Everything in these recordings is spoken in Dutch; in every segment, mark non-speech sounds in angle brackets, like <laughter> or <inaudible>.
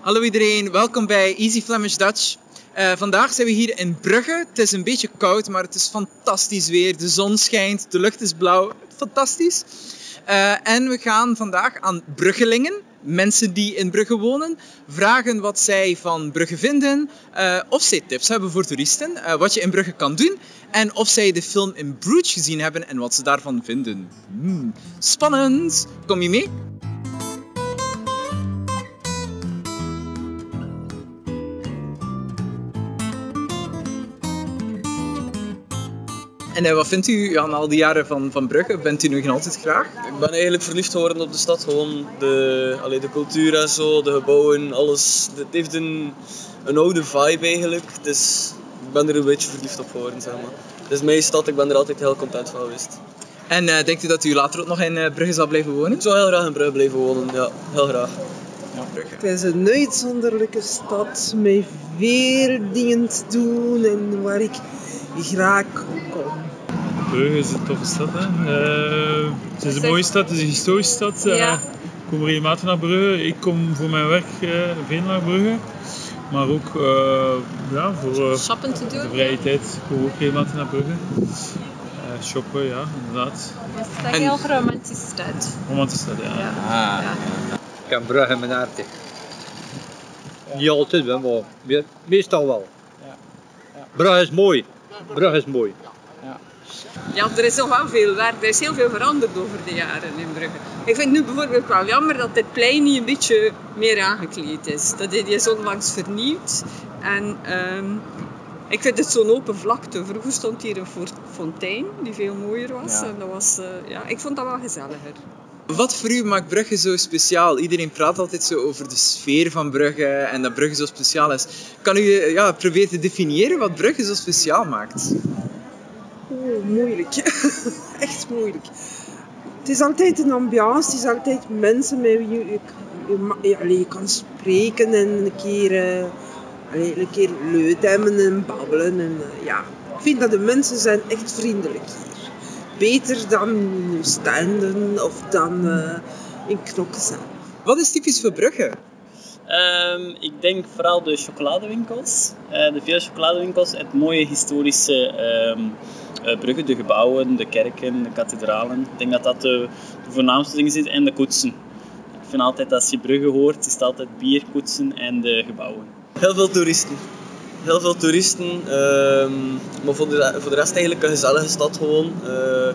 Hallo iedereen, welkom bij Easy Flemish Dutch. Uh, vandaag zijn we hier in Brugge. Het is een beetje koud, maar het is fantastisch weer. De zon schijnt, de lucht is blauw. Fantastisch. Uh, en we gaan vandaag aan Bruggelingen, mensen die in Brugge wonen, vragen wat zij van Brugge vinden. Uh, of zij tips hebben voor toeristen, wat je in Brugge kan doen. En of zij de film in Bruges gezien hebben en wat ze daarvan vinden. Hmm, spannend! Kom je mee? En uh, wat vindt u aan al die jaren van, van Brugge? Bent u nog altijd graag? Ik ben eigenlijk verliefd geworden op de stad. Gewoon de, allee, de cultuur en zo, de gebouwen, alles. Het heeft een, een oude vibe eigenlijk. Dus ik ben er een beetje verliefd op geworden, zeg maar. Het is mijn stad, ik ben er altijd heel content van geweest. En uh, denkt u dat u later ook nog in uh, Brugge zal blijven wonen? Ik zou heel graag in Brugge blijven wonen, ja. Heel graag. Ja, Brugge. Het is een uitzonderlijke stad met veel dingen te doen en waar ik graag. Brugge is een toffe stad. Hè? Uh, het is een mooie stad, het is een historische stad. Uh, ja. Ik kom regelmatig naar Brugge. Ik kom voor mijn werk uh, veel naar Brugge. Maar ook ja, voor shoppen te doen. de vrije tijd kom ik ook regelmatig naar Brugge. shoppen, ja, inderdaad. Het is een heel romantische stad. Romantische stad, ja. ja. Ah, ja. Ik kan Brugge mijn hart. Ja. Niet altijd, maar meestal wel. Ja. Brugge is mooi. Brugge is mooi. Ja, er is nog wel veel werk. Er is heel veel veranderd over de jaren in Brugge. Ik vind nu bijvoorbeeld wel jammer dat dit plein niet een beetje meer aangekleed is. Dat is onlangs vernieuwd. En um, ik vind het zo'n open vlakte. Vroeger stond hier een fontein die veel mooier was. Ja. En dat was, uh, ja, ik vond dat wel gezelliger. Wat voor u maakt Brugge zo speciaal? Iedereen praat altijd zo over de sfeer van Brugge en dat Brugge zo speciaal is. Kan u ja, proberen te definiëren wat Brugge zo speciaal maakt? Moeilijk. <laughs> Echt moeilijk. Het is altijd een ambiance, het is altijd mensen met wie je, je, kan spreken en een keer, uh, keer leut hebben en babbelen. En, uh, ja. Ik vind dat de mensen zijn echt vriendelijk hier. Beter dan in Stenden of dan uh, in Knokken Wat is typisch voor Brugge? Um, ik denk vooral de chocoladewinkels. Uh, de vele chocoladewinkels, het mooie historische um, uh, bruggen, de gebouwen, de kerken, de kathedralen. Ik denk dat dat de, voornaamste dingen zijn. En de koetsen. Ik vind altijd als je bruggen hoort, is het altijd bier, koetsen en de gebouwen. Heel veel toeristen. Heel veel toeristen. Um, maar voor de, voor de rest eigenlijk een gezellige stad gewoon. Uh,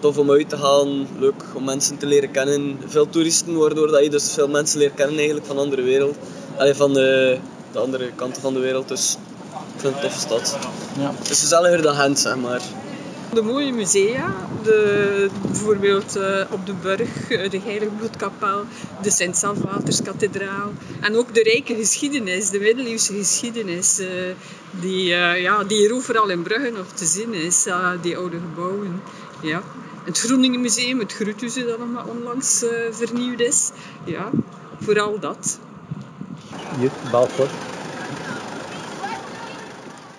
tof om uit te gaan, leuk om mensen te leren kennen. Veel toeristen, waardoor dat je dus veel mensen leert kennen eigenlijk van de andere wereld. Allee, van de, de andere kanten van de wereld. Dus ik vind het een toffe stad. Ja. Het is gezelliger dan Gent, zeg maar. De mooie musea, de, bijvoorbeeld uh, op de Burg, de Heiligbloedkapel, de Sint-Salvatorskathedraal. En ook de rijke geschiedenis, de middeleeuwse geschiedenis, uh, die, uh, ja, die hier overal in Brugge nog te zien is, die oude gebouwen. Ja. Het Groeningen Museum, het Groethuis dat nog maar onlangs vernieuwd is. Ja, vooral dat. Hier, Balfort.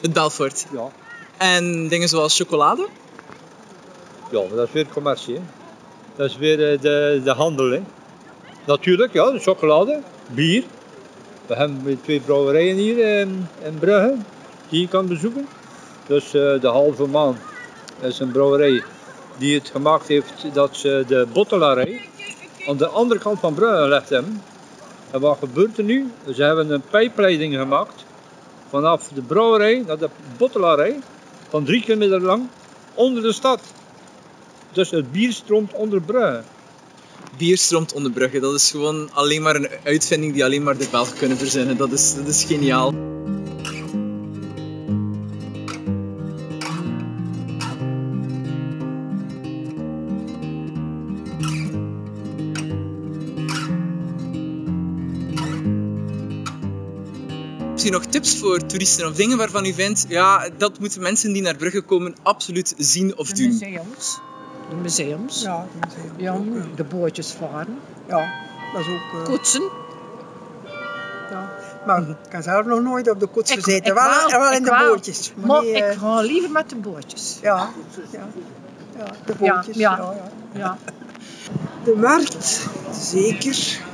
Het Belfort? Ja. En dingen zoals chocolade? Ja, dat is weer commercie. Hè. Dat is weer eh, de, de handel. Hè. Natuurlijk, ja, de chocolade, bier. We hebben twee brouwerijen hier in, in Brugge, die je kan bezoeken. Dus uh, de halve maan is een brouwerij die het gemaakt heeft dat ze de bottelarij aan de andere kant van Brugge gelegd hebben. En wat gebeurt er nu? Ze hebben een pijpleiding gemaakt vanaf de brouwerij naar de bottelarij van drie kilometer lang onder de stad. Dus het bier stroomt onder bruggen. Bier stroomt onder bruggen, dat is gewoon alleen maar een uitvinding die alleen maar de Belgen kunnen verzinnen. Dat is, dat is geniaal. Heb nog tips voor toeristen of dingen waarvan u vindt, ja, dat moeten mensen die naar Brugge komen absoluut zien of doen? De museums. De museums. Ja, de museums. Ja, de bootjes varen. Ja, dat is ook... Uh... Koetsen. Ja, maar ik kan zelf nog nooit op de koets gezeten. Wel, wel in de bootjes. Maar, maar niet, uh... ik ga liever met de bootjes. Ja, ja. ja de bootjes. Ja, ja. ja. De markt, zeker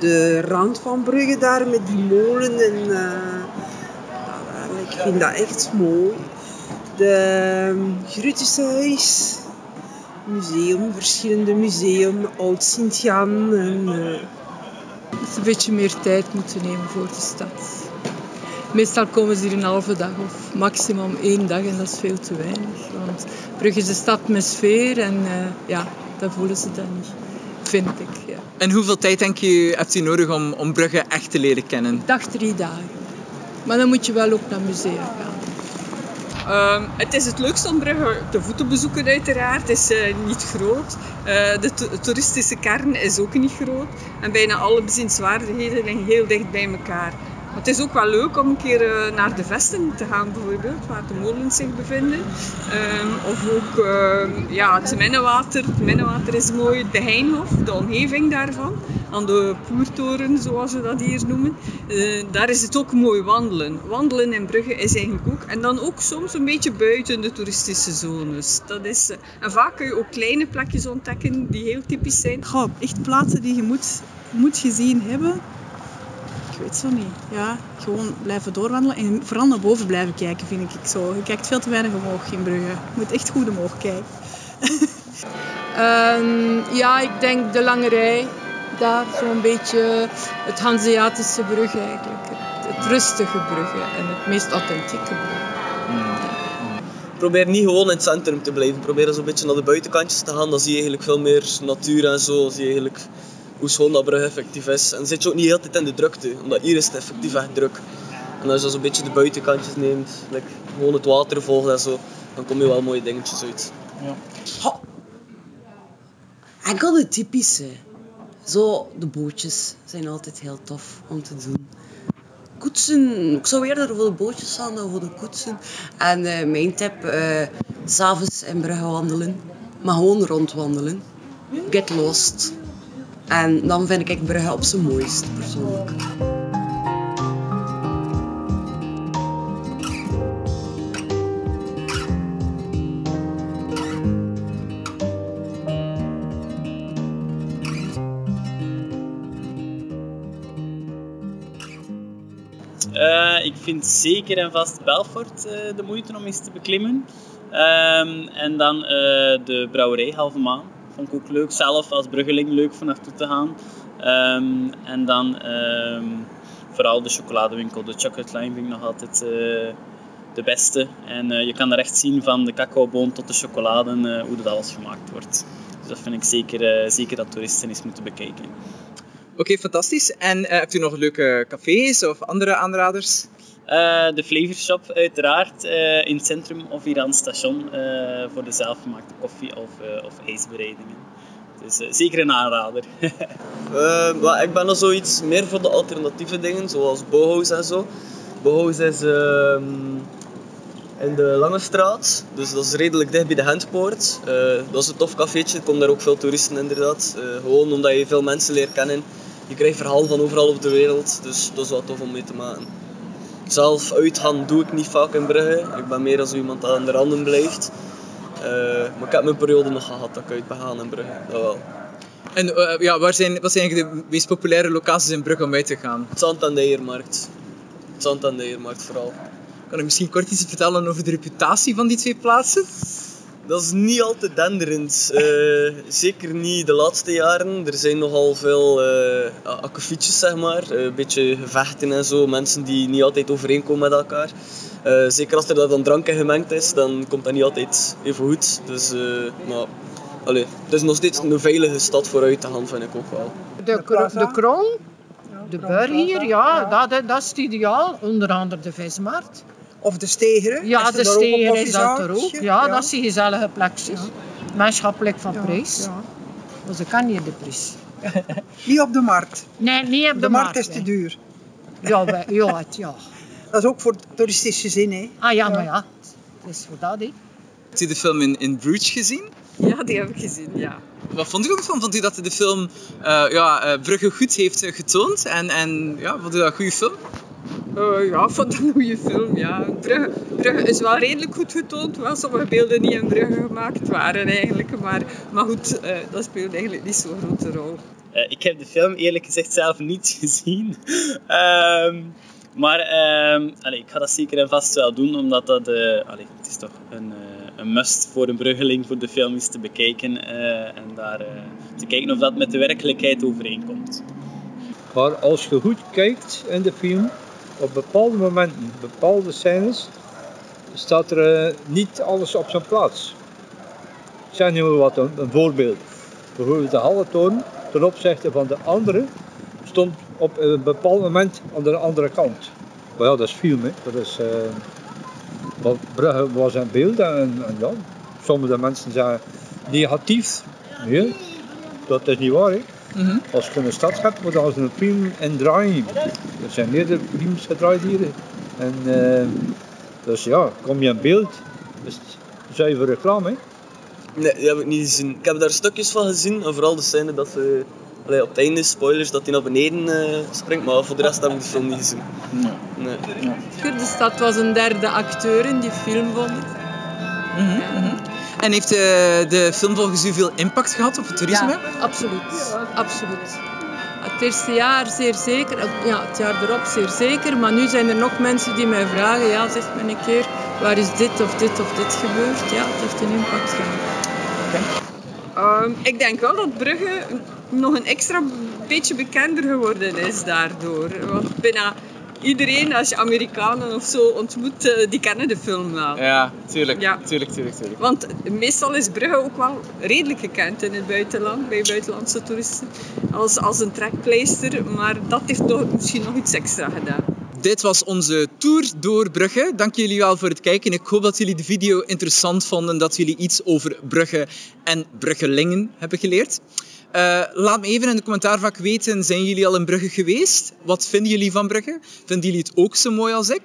de rand van Brugge daar met die molen. En, eh, ja, ik vind dat echt mooi. De Grutushuis, museum, verschillende museum, Oud Sint-Jan. En, ze een beetje meer tijd moeten nemen voor de stad. Meestal komen ze hier een halve dag of maximum één dag en dat is veel te weinig. Want Brugge is een stad met sfeer en eh, ja, dat voelen ze dan niet, vind ik. En hoeveel tijd denk je hebt u nodig om, om Brugge echt te leren kennen? Dag drie dagen. Maar dan moet je wel ook naar musea gaan. Ehm, het is het leukst om Brugge te voeten bezoeken uiteraard. Het is eh, niet groot. Eh, de to- toeristische kern is ook niet groot. En bijna alle bezienswaardigheden liggen heel dicht bij elkaar. Het is ook wel leuk om een keer eh, naar de vesten te gaan bijvoorbeeld, waar de molens zich bevinden. Ehm, of ook ehm, ja, het Minnewater. Het Minnewater is mooi. De Heinhof, de omgeving daarvan. Aan de Poertoren, zoals we dat hier noemen. Eh, daar is het ook mooi wandelen. Wandelen in Brugge is eigenlijk ook. En dan ook soms een beetje buiten de toeristische zones. Dat is, eh, en vaak kun je ook kleine plekjes ontdekken die heel typisch zijn. Goh, echt plaatsen die je moet, moet gezien hebben. Ik weet zo niet. Ja, gewoon blijven doorwandelen en vooral naar boven blijven kijken, vind ik zo. Je kijkt veel te weinig omhoog in Brugge. Je moet echt goed omhoog kijken. <laughs> Ehm, ja, ik denk de lange rij. Daar zo'n beetje het Hanseatische Brugge eigenlijk. Het, het rustige Brugge en het meest authentieke Brugge. Probeer niet gewoon in het centrum te blijven. Probeer eens een beetje naar de buitenkantjes te gaan. Dan zie je eigenlijk veel meer natuur en zo. Dan zie je eigenlijk hoe schoon dat Brugge effectief is. En dan zit je ook niet altijd in de drukte. Omdat hier is het effectief echt druk. En als je zo een beetje de buitenkantjes neemt, like, gewoon het water volgt en zo, dan kom je wel mooie dingetjes uit. Enkel de typische. Zo, de bootjes zijn altijd heel tof om te doen. Koetsen, ik zou eerder voor de bootjes gaan dan voor de koetsen. En eh, mijn tip, eh, s s'avonds in Brugge wandelen. Maar gewoon rondwandelen. Get lost. En dan vind ik Brugge op zijn mooist, persoonlijk. Eh, ik vind zeker en vast Belfort eh, de moeite om eens te beklimmen. Ehm, en dan eh, de brouwerij Halve Maan. Ook leuk. Zelf als bruggeling leuk van naartoe te gaan. Ehm, en dan ehm, vooral de chocoladewinkel. De Chocolate Line vind ik nog altijd eh, de beste. En eh, je kan er echt zien van de cacaoboon tot de chocolade eh, hoe dat alles gemaakt wordt. Dus dat vind ik zeker, zeker dat toeristen eens moeten bekijken. Oké, fantastisch. En hebt u nog leuke cafés of andere aanraders? Eh, de Flavor Shop uiteraard eh, in het centrum of hier aan het station eh, voor de zelfgemaakte koffie of, of ijsbereidingen. Dus zeker een aanrader. <laughs> Ik ben er zoiets meer voor de alternatieve dingen, zoals Bauhaus en zo. Bauhaus is ehm, in de Lange Straat, dus dat is redelijk dicht bij de Hentpoort. Eh, dat is een tof cafeetje, er komen daar ook veel toeristen inderdaad. Gewoon omdat je veel mensen leert kennen. Je krijgt verhalen van overal over de wereld, dus dat is wel tof om mee te maken. Zelf uitgaan doe ik niet vaak in Brugge. Ik ben meer als iemand dat aan de randen blijft. Eh, maar ik heb mijn periode nog gehad dat ik uit ben gaan in Brugge, dat wel. En eh, ja, waar zijn, wat zijn eigenlijk de meest populaire locaties in Brugge om uit te gaan? Santandermarkt. Santandermarkt vooral. Kan je misschien kort iets vertellen over de reputatie van die twee plaatsen? Dat is niet altijd denderend. Eh, zeker niet de laatste jaren. Er zijn nogal veel eh akkefietjes, zeg maar. Eh, een beetje gevechten en zo. Mensen die niet altijd overeenkomen met elkaar. Eh, zeker als er dat dan drank in gemengd is, dan komt dat niet altijd even goed. Dus, eh, maar, allee, het is nog steeds een veilige stad vooruit te gaan, vind ik ook wel. De, de kroon, de burg hier, ja, dat, dat is het ideaal. Onder andere de vismarkt. Of de Stegeren. Ja, Is de daar ook een steger is dat er ook. Ja, dat zijn gezellige plekjes. Maatschappelijk van Ja, prijs. ja. Dus dat kan niet de prijs. <laughs> Niet op de markt. Nee, niet op De, de, markt is hè. te duur. Ja, wij- ja, het- ja. <laughs> Dat is ook voor toeristische zin, hè. Ah ja, maar ja. Het is voor dat, hè. Hebt u de film in, in Bruges gezien? Ja, die heb ik gezien, ja. Wat vond u ervan? Vond u dat de film eh, ja, eh, Brugge goed heeft getoond? En, en ja, vond u dat een goede film? Eh, ja, ik <laughs> vond dat een goede film. Ja. Brugge, Brugge is wel redelijk goed getoond, hoewel sommige beelden niet in Brugge gemaakt waren eigenlijk. Maar, maar goed, eh, dat speelt eigenlijk niet zo'n grote rol. Eh, ik heb de film eerlijk gezegd zelf niet <laughs> gezien. Ehm, maar ehm, allee, ik ga dat zeker en vast wel doen, omdat dat, allee, het is toch een, eh, een must voor een bruggeling voor de film is te bekijken. eh, en daar eh, te kijken of dat met de werkelijkheid overeenkomt. Maar als je goed kijkt in de film, op bepaalde momenten, bepaalde scènes, staat er eh, niet alles op zijn plaats. Ik zeg nu wat, een, voorbeeld. Bijvoorbeeld de Hallentoren ten opzichte van de andere stond op een bepaald moment aan de andere kant. Maar ja, dat is film. Dat is, want Brugge was een beeld en, ja, sommige mensen zeggen negatief. Nee, dat is niet waar. Mhm. Als je een stad hebt, moet je als een film in draaien. Er zijn meerdere films gedraaid hier. En, eh, dus ja, kom je in beeld, is het zuiver reclame. Hè? Nee, die heb ik niet gezien. Ik heb daar stukjes van gezien, en vooral de scène dat ze allee, op het einde, spoilers, dat hij naar beneden eh, springt, maar voor de rest heb ik de film niet gezien. Nee. De stad was een derde acteur in die film, vond ik. Mhm. En heeft eh, de film volgens u veel impact gehad op het toerisme? Ja, absoluut. absoluut. Het eerste jaar zeer zeker, ja, het jaar erop zeer zeker, maar nu zijn er nog mensen die mij vragen, ja, zeg me een keer, waar is dit of dit of dit gebeurd? Ja, het heeft een impact gehad. Ehm, ik denk wel dat Brugge nog een extra beetje bekender geworden is daardoor. Want bijna iedereen, als je Amerikanen of zo ontmoet, eh, die kennen de film wel. Ja, tuurlijk. Ja. tuurlijk, tuurlijk, tuurlijk. Want meestal is Brugge ook wel redelijk gekend in het buitenland, bij buitenlandse toeristen, als, als een trekpleister. Maar dat heeft toch misschien nog iets extra gedaan. Dit was onze tour door Brugge. Dank jullie wel voor het kijken. Ik hoop dat jullie de video interessant vonden, dat jullie iets over Brugge en Bruggelingen hebben geleerd. Eh, laat me even in de commentaarvak weten, zijn jullie al in Brugge geweest? Wat vinden jullie van Brugge? Vinden jullie het ook zo mooi als ik?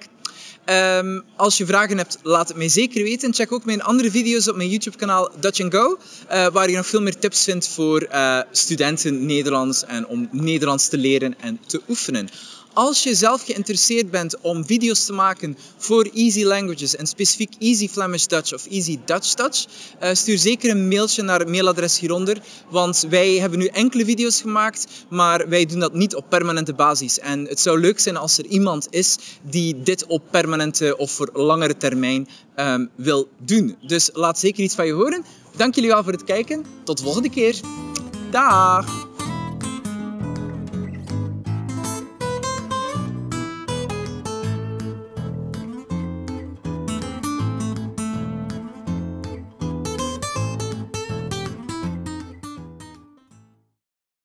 Ehm, als je vragen hebt, laat het mij zeker weten. Check ook mijn andere video's op mijn YouTube kanaal Dutch Go, eh, waar je nog veel meer tips vindt voor eh, studenten Nederlands en om Nederlands te leren en te oefenen. Als je zelf geïnteresseerd bent om video's te maken voor Easy Languages en specifiek Easy Flemish Dutch of Easy Dutch Dutch, eh, stuur zeker een mailtje naar het mailadres hieronder. Want wij hebben nu enkele video's gemaakt, maar wij doen dat niet op permanente basis. En het zou leuk zijn als er iemand is die dit op permanente of voor langere termijn ehm, wil doen. Dus laat zeker iets van je horen. Dank jullie wel voor het kijken. Tot de volgende keer. Dag!